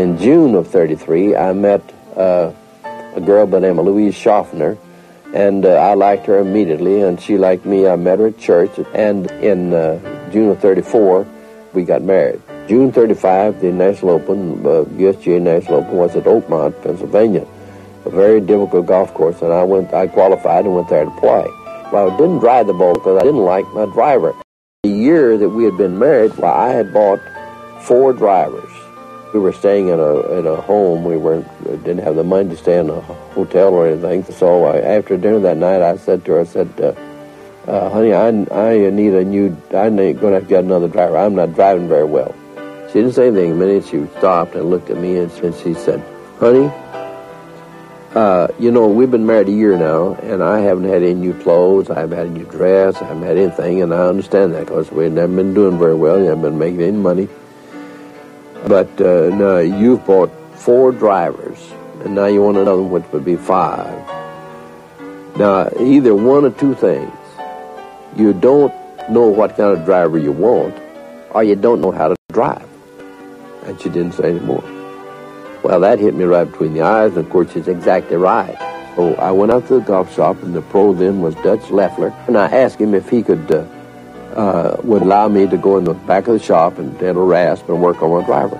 In June of 33, I met uh, a girl by the name of Louise Shofner, and uh, I liked her immediately, and she liked me. I met her at church, and in uh, June of 34, we got married. June 35, the National Open, uh, USGA National Open, was at Oakmont, Pennsylvania, a very difficult golf course, and I went, I qualified and went there to play. Well, I didn't drive the ball because I didn't like my driver. The year that we had been married, well, I had bought four drivers. We were staying in a in a home. We weren't didn't have the money to stay in a hotel or anything. So I, after dinner that night, I said to her, I said, uh, uh, "Honey, I I need a new. I'm going to have to get another driver. I'm not driving very well." She didn't say anything. A minute, she stopped and looked at me and, she said, "Honey, uh, you know, we've been married a year now, and I haven't had any new clothes. I haven't had a new dress. I haven't had anything, and I understand that because we've never been doing very well. You haven't been making any money. But uh, you've bought four drivers, and now you want another one, which would be five. Now, either one or two things. You don't know what kind of driver you want, or you don't know how to drive. And she didn't say any more. Well, that hit me right between the eyes, and of course, she's exactly right. So I went out to the golf shop, and the pro then was Dutch Leffler, and I asked him if he could uh, uh, would allow me to go in the back of the shop and handle rasp and work on my driver.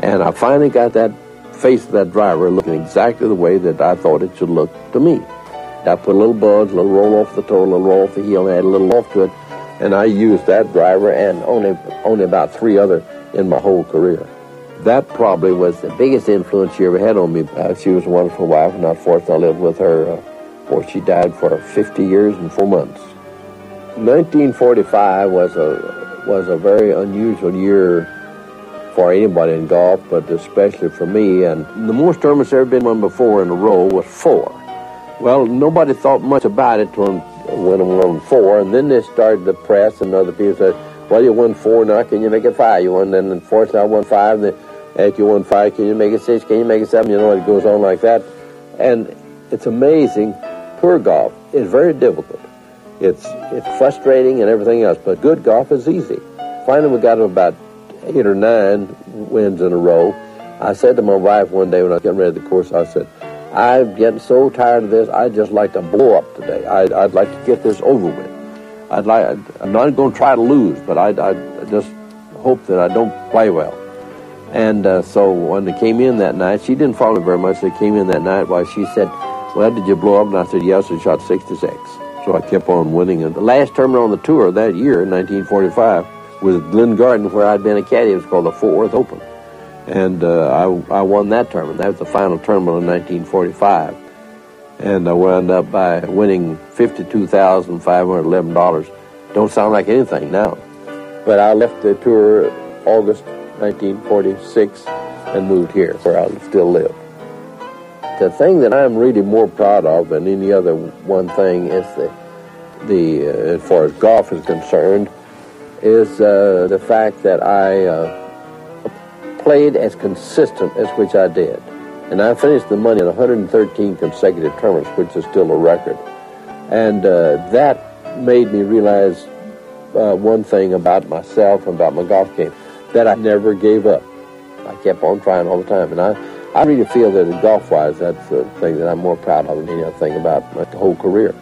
And I finally got that face of that driver looking exactly the way that I thought it should look to me. I put a little buzz, a little roll off the toe, a little roll off the heel, and add a little loft to it. And I used that driver and only only about three other in my whole career. That probably was the biggest influence she ever had on me. Uh, she was a wonderful wife, and I forced I lived with her, uh, for she died for 50 years and four months. 1945 was a was a very unusual year for anybody in golf, but especially for me. And the most tournaments ever been won before in a row was four. Well, nobody thought much about it when when I won four, and then they started the press, and other people said, "Well, you won four, now can you make it five? You won." Then unfortunately, I won five. Then after you won five, can you make it six? Can you make it seven? You know, it goes on like that, and it's amazing. Tour golf is very difficult. It's it's frustrating and everything else, but good golf is easy. Finally, we got about eight or nine wins in a row. I said to my wife one day when I was getting ready to the course, I said, I'm getting so tired of this. I'd just like to blow up today. I'd, I'd like to get this over with. I'd like. I'm not going to try to lose, but I just hope that I don't play well. And uh, so when they came in that night, she didn't follow very much. They came in that night while she said, "Well, did you blow up?" And I said, "Yes." And shot 66. So I kept on winning. And the last tournament on the tour that year, 1945, was Glen Garden, where I'd been a caddy. It was called the Fort Worth Open. And uh, I, I won that tournament. That was the final tournament in 1945. And I wound up by winning $52,511. Don't sound like anything now. But I left the tour August 1946 and moved here, where I still live the thing that I'm really more proud of than any other one thing is the the uh, as far as golf is concerned is uh, the fact that I uh, played as consistent as which I did, and I finished the money in 113 consecutive tournaments, which is still a record, and uh, that made me realize uh, one thing about myself and about my golf game that I never gave up. I kept on trying all the time, and I I really feel that golf-wise, that's the thing that I'm more proud of than anything about my whole career.